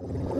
you